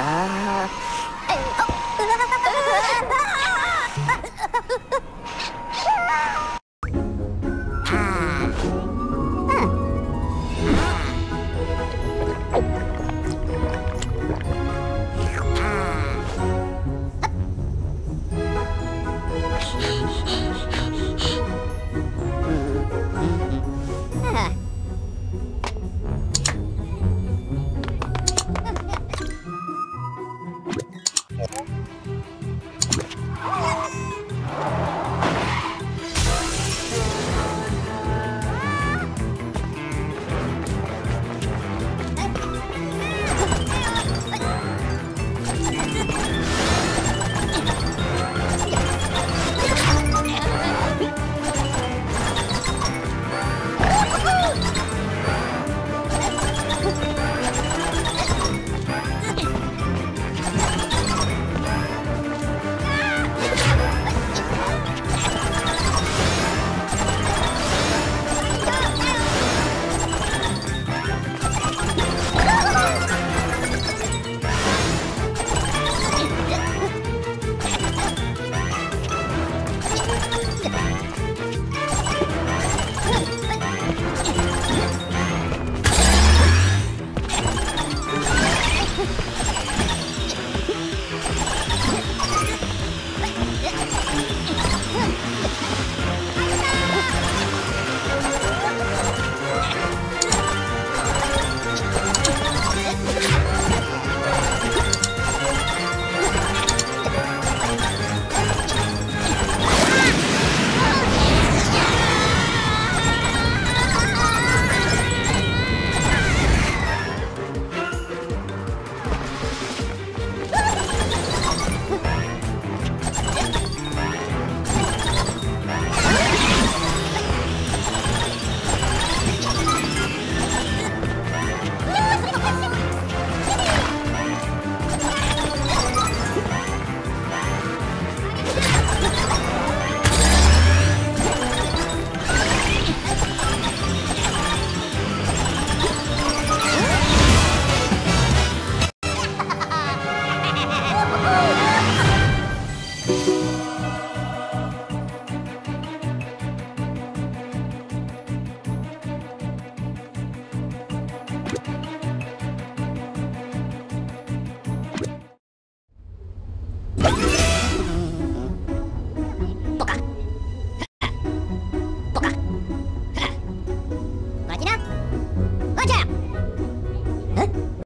ああ